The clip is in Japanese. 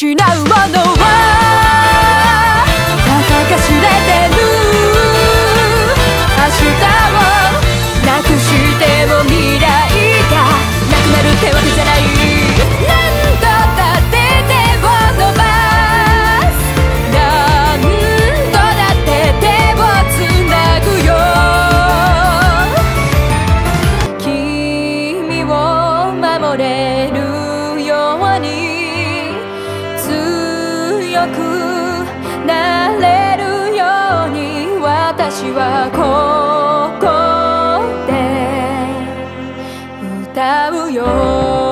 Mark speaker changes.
Speaker 1: 失うものはたかが知れる明日をなくしても未来がなくなる手てわけじゃない何度だって手を伸ばす何度だって手をつなぐよ。君を守れ。くなれるように私はここで歌うよ。